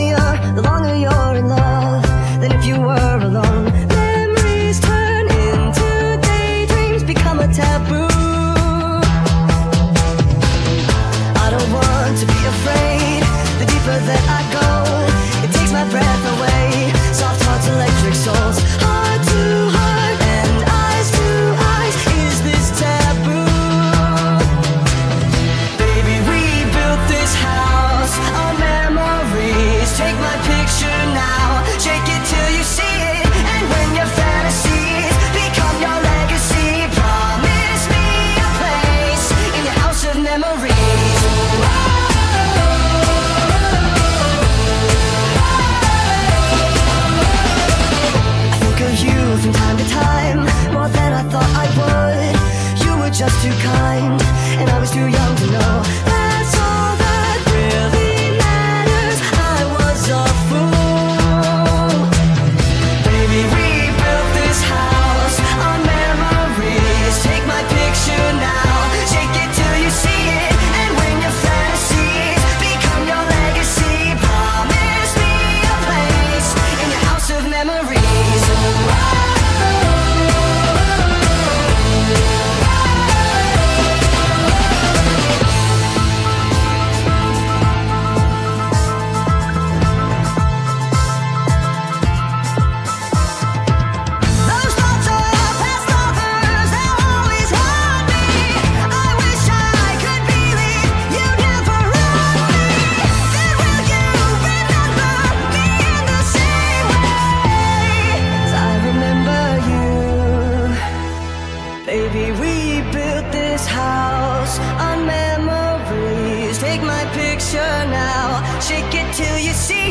me the longer you're in love. just too kind, and I was too young to know. Baby, we built this house on memories. Take my picture now, shake it till you see.